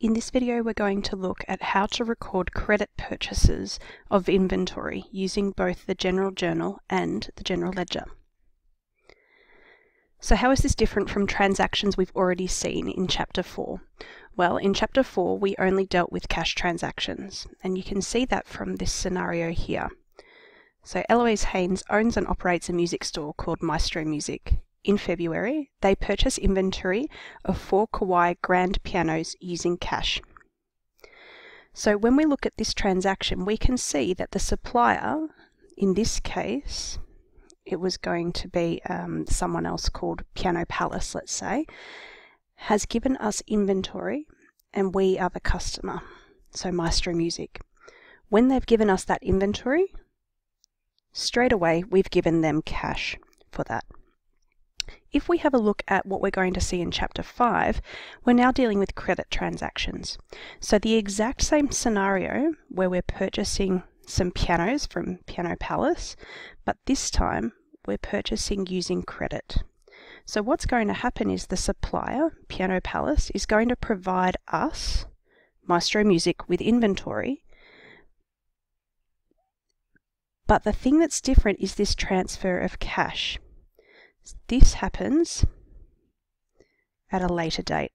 In this video we're going to look at how to record credit purchases of inventory using both the General Journal and the General Ledger. So how is this different from transactions we've already seen in Chapter 4? Well, in Chapter 4 we only dealt with cash transactions, and you can see that from this scenario here. So Eloise Haynes owns and operates a music store called Maestro Music in February, they purchase inventory of four Kawai grand pianos using cash. So when we look at this transaction, we can see that the supplier, in this case, it was going to be um, someone else called Piano Palace, let's say, has given us inventory and we are the customer, so Maestro Music. When they've given us that inventory, straight away we've given them cash for that. If we have a look at what we're going to see in Chapter 5, we're now dealing with credit transactions. So the exact same scenario where we're purchasing some pianos from Piano Palace, but this time we're purchasing using credit. So what's going to happen is the supplier, Piano Palace, is going to provide us, Maestro Music, with inventory. But the thing that's different is this transfer of cash. This happens at a later date.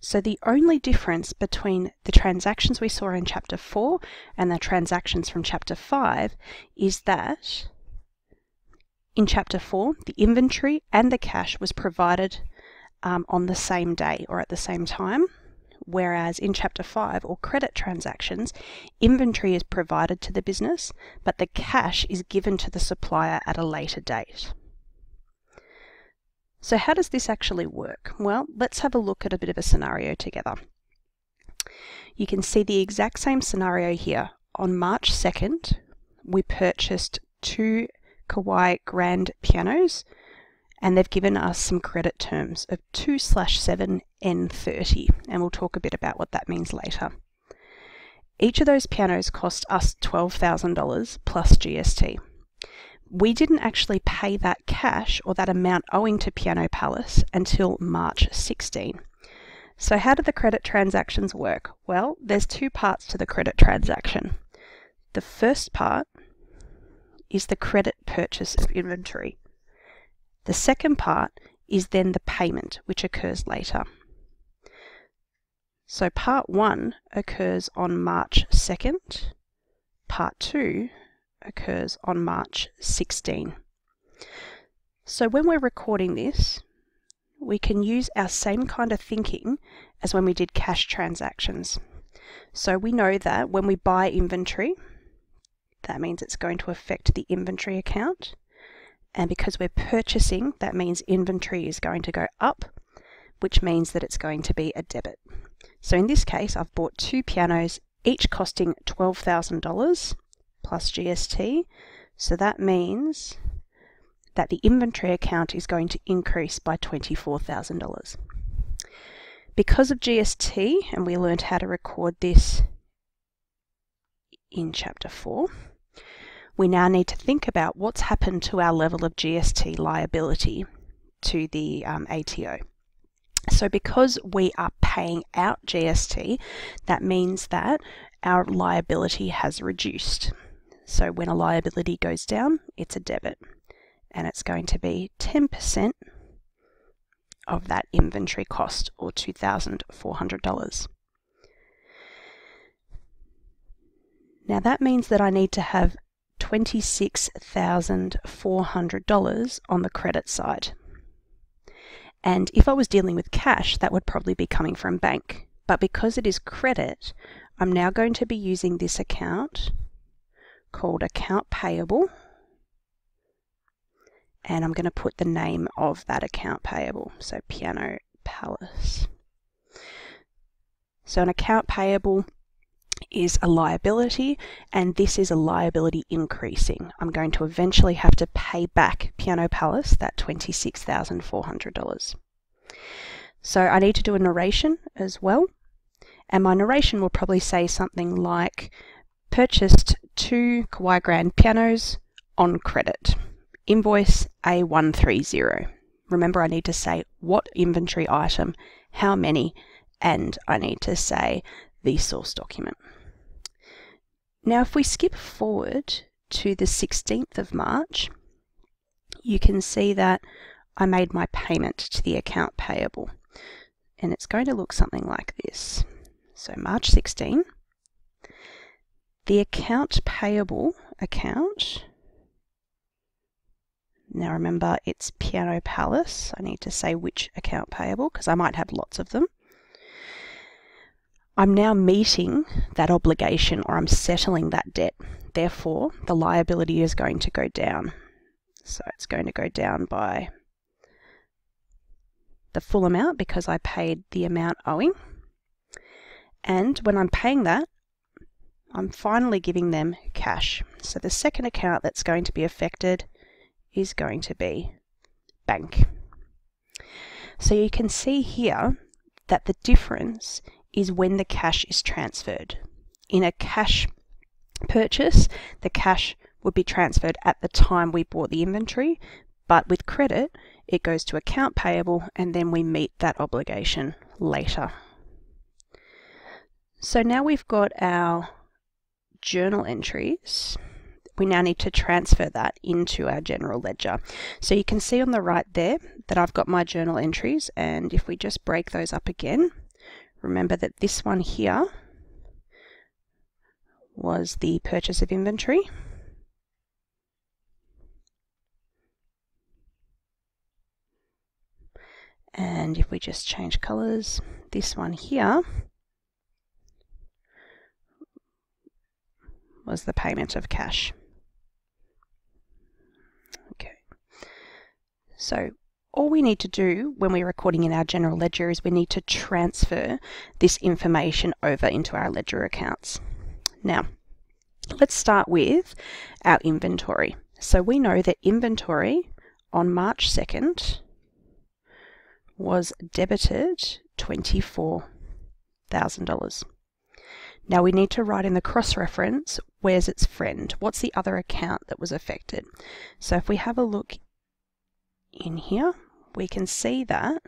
So the only difference between the transactions we saw in chapter 4 and the transactions from chapter 5 is that in chapter 4, the inventory and the cash was provided um, on the same day or at the same time, whereas in chapter 5 or credit transactions, inventory is provided to the business, but the cash is given to the supplier at a later date. So how does this actually work? Well, let's have a look at a bit of a scenario together. You can see the exact same scenario here. On March 2nd, we purchased two Kawai grand pianos and they've given us some credit terms of 2 slash 7 N30 and we'll talk a bit about what that means later. Each of those pianos cost us $12,000 plus GST we didn't actually pay that cash or that amount owing to Piano Palace until March 16. So how do the credit transactions work? Well, there's two parts to the credit transaction. The first part is the credit purchase of inventory. The second part is then the payment, which occurs later. So part one occurs on March 2nd, part two occurs on March 16. So when we're recording this, we can use our same kind of thinking as when we did cash transactions. So we know that when we buy inventory, that means it's going to affect the inventory account. And because we're purchasing, that means inventory is going to go up, which means that it's going to be a debit. So in this case, I've bought two pianos, each costing $12,000 plus GST. So that means that the inventory account is going to increase by $24,000. Because of GST, and we learned how to record this in chapter 4, we now need to think about what's happened to our level of GST liability to the um, ATO. So because we are paying out GST, that means that our liability has reduced. So when a liability goes down, it's a debit. And it's going to be 10% of that inventory cost, or $2,400. Now that means that I need to have $26,400 on the credit side. And if I was dealing with cash, that would probably be coming from bank. But because it is credit, I'm now going to be using this account called account payable and I'm going to put the name of that account payable, so Piano Palace. So an account payable is a liability and this is a liability increasing. I'm going to eventually have to pay back Piano Palace that $26,400. So I need to do a narration as well and my narration will probably say something like purchased two Kawai Grand pianos on credit. Invoice A130. Remember, I need to say what inventory item, how many, and I need to say the source document. Now if we skip forward to the 16th of March, you can see that I made my payment to the account payable. And it's going to look something like this. So March 16, the account payable account, now remember it's Piano Palace, I need to say which account payable because I might have lots of them. I'm now meeting that obligation or I'm settling that debt. Therefore, the liability is going to go down. So it's going to go down by the full amount because I paid the amount owing. And when I'm paying that, I'm finally giving them cash. So the second account that's going to be affected is going to be bank. So you can see here that the difference is when the cash is transferred. In a cash purchase, the cash would be transferred at the time we bought the inventory, but with credit, it goes to account payable and then we meet that obligation later. So now we've got our journal entries. We now need to transfer that into our general ledger. So you can see on the right there that I've got my journal entries and if we just break those up again, remember that this one here was the purchase of inventory. And if we just change colors, this one here was the payment of cash. Okay. So all we need to do when we're recording in our general ledger is we need to transfer this information over into our ledger accounts. Now, let's start with our inventory. So we know that inventory on March 2nd was debited $24,000. Now we need to write in the cross-reference, where's its friend? What's the other account that was affected? So if we have a look in here, we can see that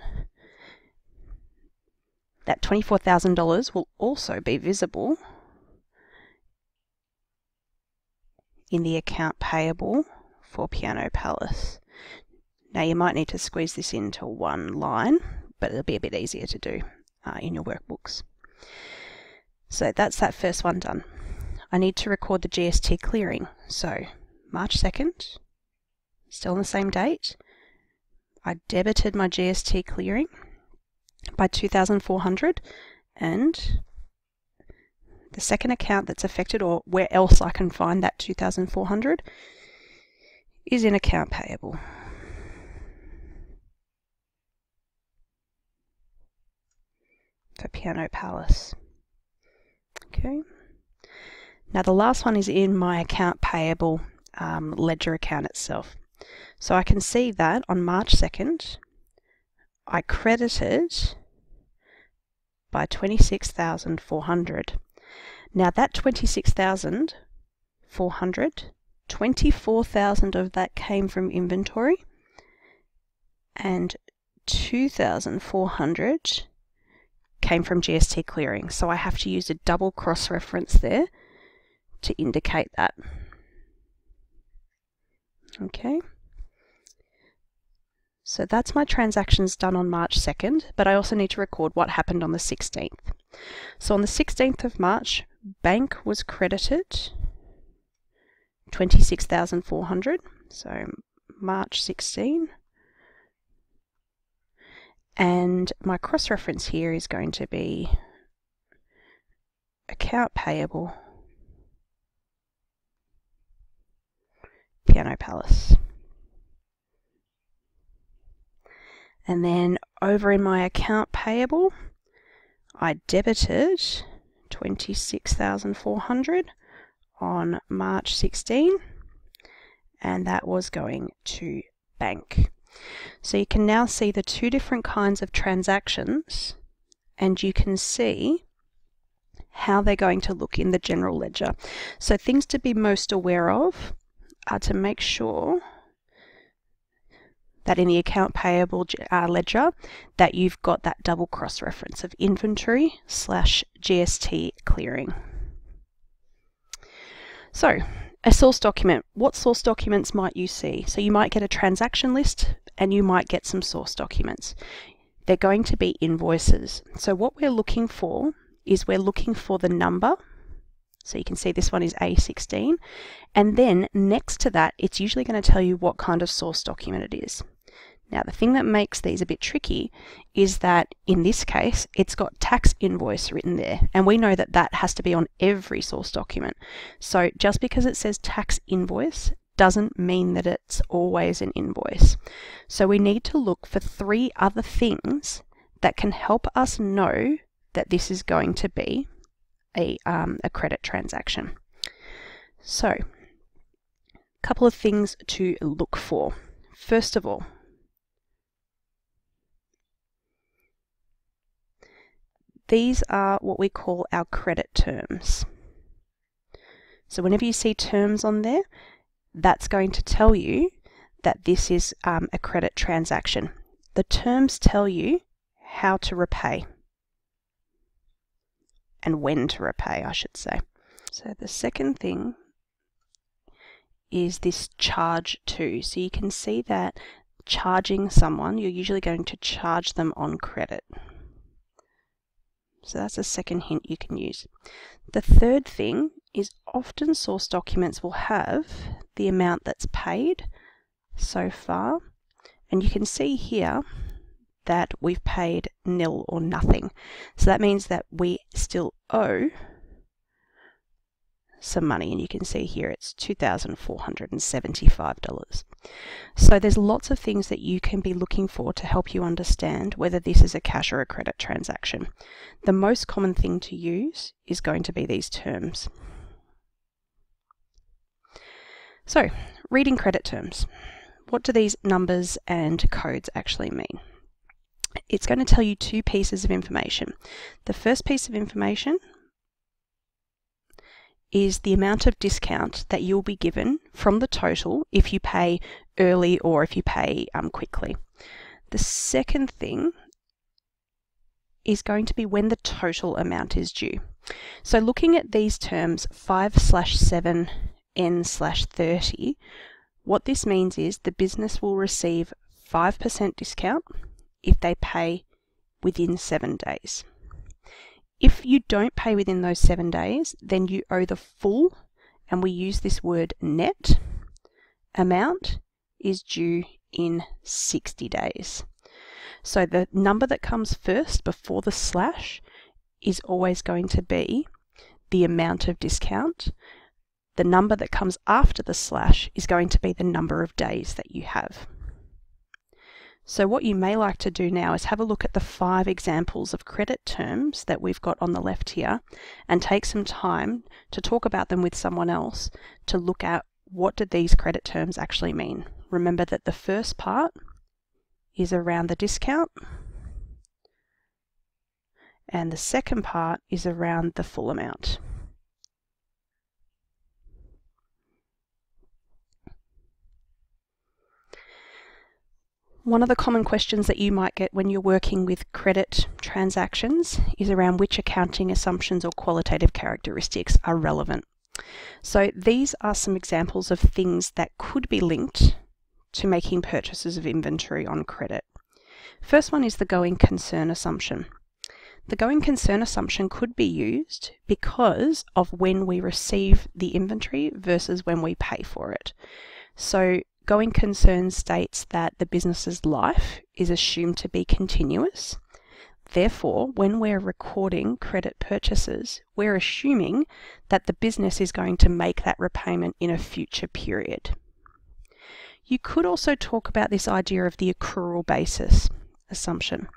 that $24,000 will also be visible in the account payable for Piano Palace. Now you might need to squeeze this into one line, but it'll be a bit easier to do uh, in your workbooks. So that's that first one done. I need to record the GST clearing. So March 2nd, still on the same date, I debited my GST clearing by 2,400 and the second account that's affected or where else I can find that 2,400 is in account payable. For Piano Palace. Okay. Now the last one is in my account payable um, ledger account itself. So I can see that on March 2nd, I credited by 26,400. Now that 26,400, 24,000 of that came from inventory and 2,400 came from GST clearing. So I have to use a double cross-reference there to indicate that. Okay. So that's my transactions done on March 2nd, but I also need to record what happened on the 16th. So on the 16th of March, bank was credited 26,400. So March 16 and my cross-reference here is going to be account payable Piano Palace. And then over in my account payable, I debited 26,400 on March 16 and that was going to bank. So you can now see the two different kinds of transactions and you can see how they're going to look in the general ledger. So things to be most aware of are to make sure that in the account payable uh, ledger that you've got that double cross reference of inventory slash GST clearing. So a source document, what source documents might you see? So you might get a transaction list and you might get some source documents. They're going to be invoices. So what we're looking for is we're looking for the number so you can see this one is A16. And then next to that, it's usually going to tell you what kind of source document it is. Now, the thing that makes these a bit tricky is that in this case, it's got tax invoice written there, and we know that that has to be on every source document. So just because it says tax invoice doesn't mean that it's always an invoice. So we need to look for three other things that can help us know that this is going to be a, um, a credit transaction. So, a couple of things to look for. First of all, these are what we call our credit terms. So whenever you see terms on there, that's going to tell you that this is um, a credit transaction. The terms tell you how to repay and when to repay, I should say. So the second thing is this charge to. So you can see that charging someone, you're usually going to charge them on credit. So that's a second hint you can use. The third thing is often source documents will have the amount that's paid so far. And you can see here that we've paid nil or nothing. So that means that we still owe some money and you can see here it's $2,475. So there's lots of things that you can be looking for to help you understand whether this is a cash or a credit transaction. The most common thing to use is going to be these terms. So reading credit terms. What do these numbers and codes actually mean? it's going to tell you two pieces of information. The first piece of information is the amount of discount that you'll be given from the total if you pay early or if you pay um, quickly. The second thing is going to be when the total amount is due. So looking at these terms 5 slash 7 n slash 30, what this means is the business will receive 5% discount if they pay within seven days. If you don't pay within those seven days, then you owe the full, and we use this word net amount is due in 60 days. So the number that comes first before the slash is always going to be the amount of discount. The number that comes after the slash is going to be the number of days that you have. So what you may like to do now is have a look at the five examples of credit terms that we've got on the left here and take some time to talk about them with someone else to look at what do these credit terms actually mean. Remember that the first part is around the discount and the second part is around the full amount. One of the common questions that you might get when you're working with credit transactions is around which accounting assumptions or qualitative characteristics are relevant. So these are some examples of things that could be linked to making purchases of inventory on credit. First one is the going concern assumption. The going concern assumption could be used because of when we receive the inventory versus when we pay for it. So Going concern states that the business's life is assumed to be continuous. Therefore, when we're recording credit purchases, we're assuming that the business is going to make that repayment in a future period. You could also talk about this idea of the accrual basis assumption.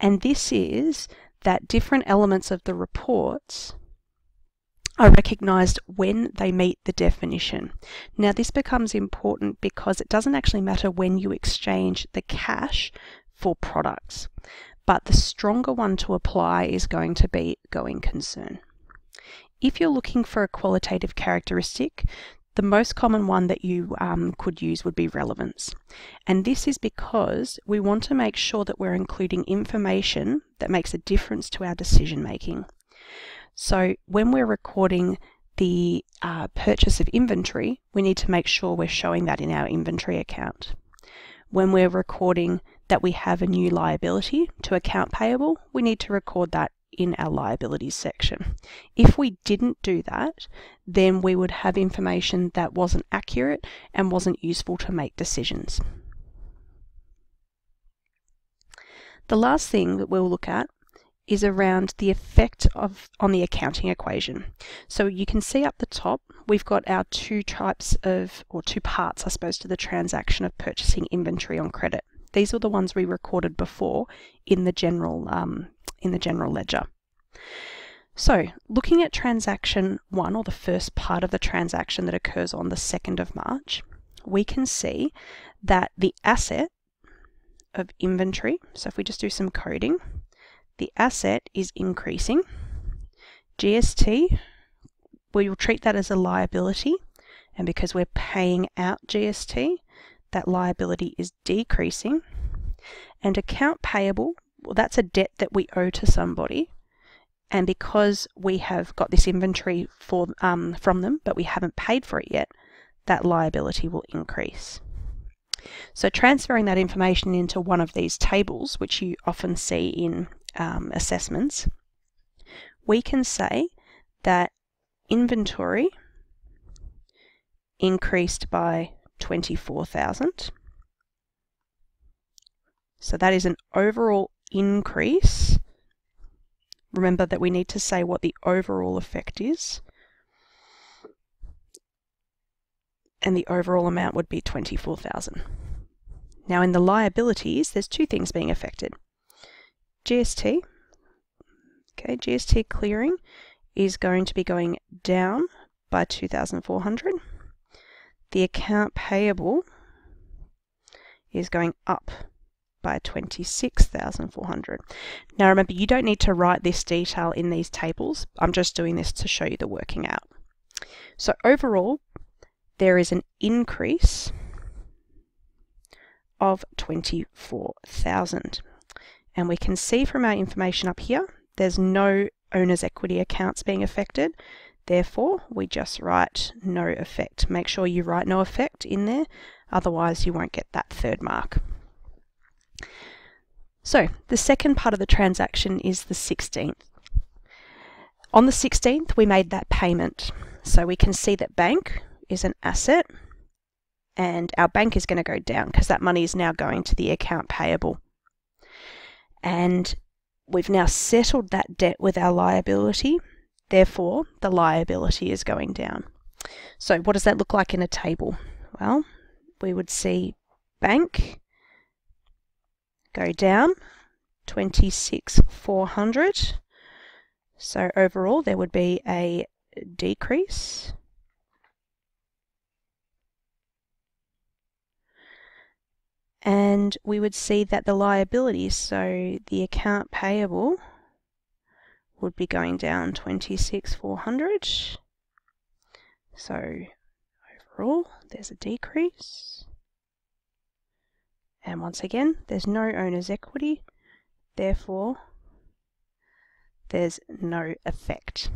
And this is that different elements of the reports are recognised when they meet the definition. Now this becomes important because it doesn't actually matter when you exchange the cash for products, but the stronger one to apply is going to be going concern. If you're looking for a qualitative characteristic, The most common one that you um, could use would be relevance. And this is because we want to make sure that we're including information that makes a difference to our decision making. So when we're recording the uh, purchase of inventory, we need to make sure we're showing that in our inventory account. When we're recording that we have a new liability to account payable, we need to record that in our liabilities section. If we didn't do that, then we would have information that wasn't accurate and wasn't useful to make decisions. The last thing that we'll look at is around the effect of on the accounting equation. So you can see up the top, we've got our two types of, or two parts, I suppose, to the transaction of purchasing inventory on credit. These are the ones we recorded before in the general um, in the general ledger. So looking at transaction one, or the first part of the transaction that occurs on the 2nd of March, we can see that the asset of inventory, so if we just do some coding, the asset is increasing. GST, we will treat that as a liability, and because we're paying out GST, that liability is decreasing. And account payable, well, that's a debt that we owe to somebody. And because we have got this inventory for, um, from them, but we haven't paid for it yet, that liability will increase. So transferring that information into one of these tables, which you often see in um, assessments, we can say that inventory increased by 24,000. So that is an overall increase. Remember that we need to say what the overall effect is. And the overall amount would be 24,000. Now in the liabilities, there's two things being affected. GST, okay, GST clearing is going to be going down by 2,400. The account payable is going up by 26,400. Now remember, you don't need to write this detail in these tables. I'm just doing this to show you the working out. So overall, there is an increase of 24,000. And we can see from our information up here, there's no owner's equity accounts being affected. Therefore, we just write no effect. Make sure you write no effect in there, otherwise you won't get that third mark. So, the second part of the transaction is the 16th. On the 16th, we made that payment. So we can see that bank is an asset and our bank is going to go down because that money is now going to the account payable and we've now settled that debt with our liability. Therefore, the liability is going down. So what does that look like in a table? Well, we would see bank go down 26,400. So overall, there would be a decrease and we would see that the liabilities, so the account payable, would be going down 26,400. So overall, there's a decrease. And once again, there's no owner's equity, therefore there's no effect.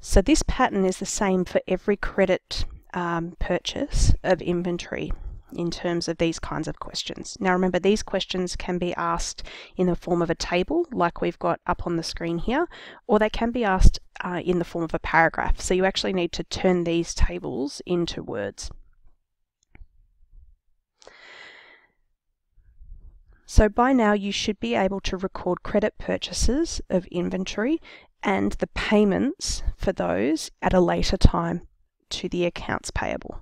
So this pattern is the same for every credit um, purchase of inventory in terms of these kinds of questions. Now remember these questions can be asked in the form of a table like we've got up on the screen here or they can be asked uh, in the form of a paragraph so you actually need to turn these tables into words. So by now you should be able to record credit purchases of inventory and the payments for those at a later time to the accounts payable.